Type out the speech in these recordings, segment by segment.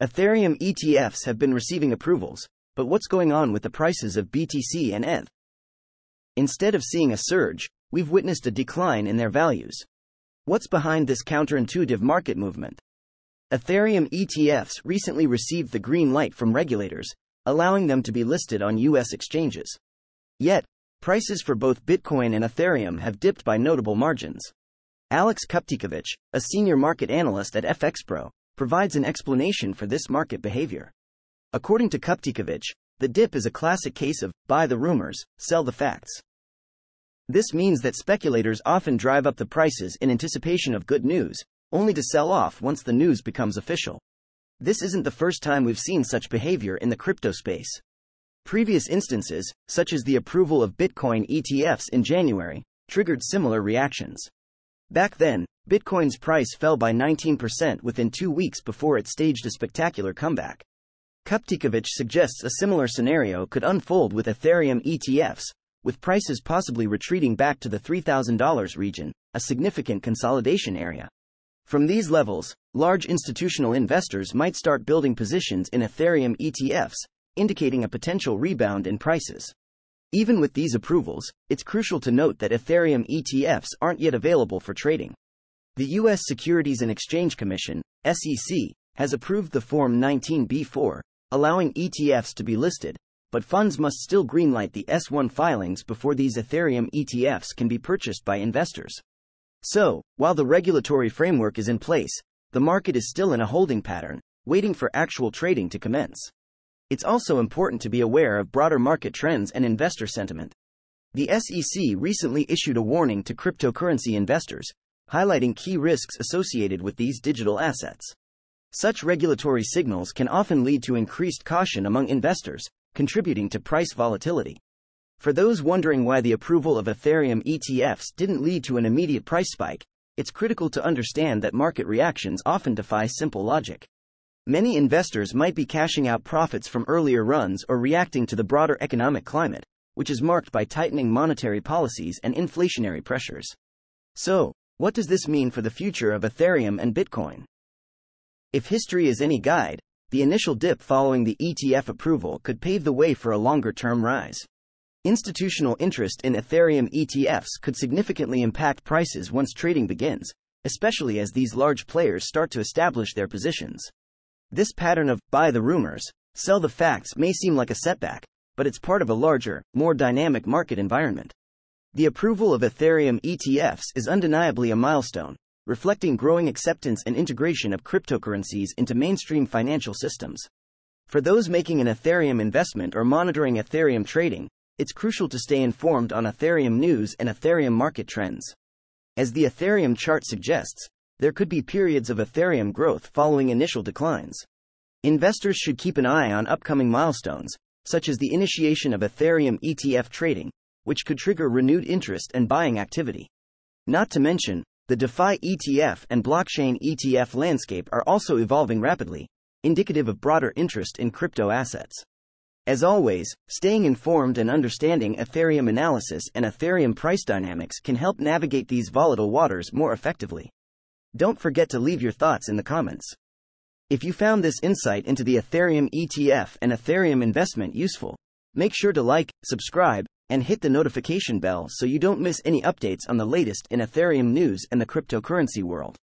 Ethereum ETFs have been receiving approvals, but what's going on with the prices of BTC and ETH? Instead of seeing a surge, we've witnessed a decline in their values. What's behind this counterintuitive market movement? Ethereum ETFs recently received the green light from regulators, allowing them to be listed on US exchanges. Yet, prices for both Bitcoin and Ethereum have dipped by notable margins. Alex Kuptsikevich, a senior market analyst at FXPro, provides an explanation for this market behavior. According to Kuptsikevich, the dip is a classic case of buy the rumors, sell the facts. This means that speculators often drive up the prices in anticipation of good news, only to sell off once the news becomes official. This isn't the first time we've seen such behavior in the crypto space. Previous instances, such as the approval of Bitcoin ETFs in January, triggered similar reactions. Back then, Bitcoin's price fell by 19% within two weeks before it staged a spectacular comeback. Kuptsikevich suggests a similar scenario could unfold with Ethereum ETFs, with prices possibly retreating back to the $3,000 region, a significant consolidation area. From these levels, large institutional investors might start building positions in Ethereum ETFs, indicating a potential rebound in prices. Even with these approvals, it's crucial to note that Ethereum ETFs aren't yet available for trading. The U.S. Securities and Exchange Commission, SEC, has approved the Form 19B4, allowing ETFs to be listed, but funds must still greenlight the S1 filings before these Ethereum ETFs can be purchased by investors. So, while the regulatory framework is in place, the market is still in a holding pattern, waiting for actual trading to commence. It's also important to be aware of broader market trends and investor sentiment. The SEC recently issued a warning to cryptocurrency investors, highlighting key risks associated with these digital assets. Such regulatory signals can often lead to increased caution among investors, contributing to price volatility. For those wondering why the approval of Ethereum ETFs didn't lead to an immediate price spike, it's critical to understand that market reactions often defy simple logic. Many investors might be cashing out profits from earlier runs or reacting to the broader economic climate, which is marked by tightening monetary policies and inflationary pressures. So, what does this mean for the future of Ethereum and Bitcoin? If history is any guide, the initial dip following the ETF approval could pave the way for a longer term rise. Institutional interest in Ethereum ETFs could significantly impact prices once trading begins, especially as these large players start to establish their positions. This pattern of buy the rumors, sell the facts may seem like a setback, but it's part of a larger, more dynamic market environment. The approval of Ethereum ETFs is undeniably a milestone, reflecting growing acceptance and integration of cryptocurrencies into mainstream financial systems. For those making an Ethereum investment or monitoring Ethereum trading, it's crucial to stay informed on Ethereum news and Ethereum market trends. As the Ethereum chart suggests, there could be periods of Ethereum growth following initial declines. Investors should keep an eye on upcoming milestones, such as the initiation of Ethereum ETF trading, which could trigger renewed interest and buying activity. Not to mention, the DeFi ETF and blockchain ETF landscape are also evolving rapidly, indicative of broader interest in crypto assets. As always, staying informed and understanding Ethereum analysis and Ethereum price dynamics can help navigate these volatile waters more effectively. Don't forget to leave your thoughts in the comments. If you found this insight into the Ethereum ETF and Ethereum investment useful, make sure to like, subscribe, and hit the notification bell so you don't miss any updates on the latest in Ethereum news and the cryptocurrency world.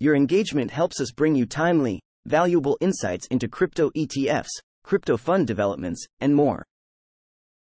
Your engagement helps us bring you timely, valuable insights into crypto ETFs, crypto fund developments, and more.